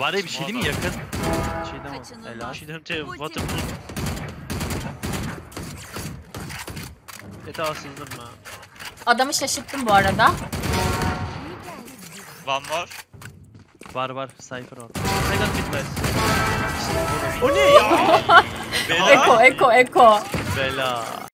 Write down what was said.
Var ya bir şey değil mi yakın? Şeyden var. Kaçınılmaz. Helal. She don't have water. Ete asıldım ben. Adamı şaşırttım bu arada. One more. Var var Cypher orada. Second mid. O ne ya? Bela. Eko, eko, eko. Bela.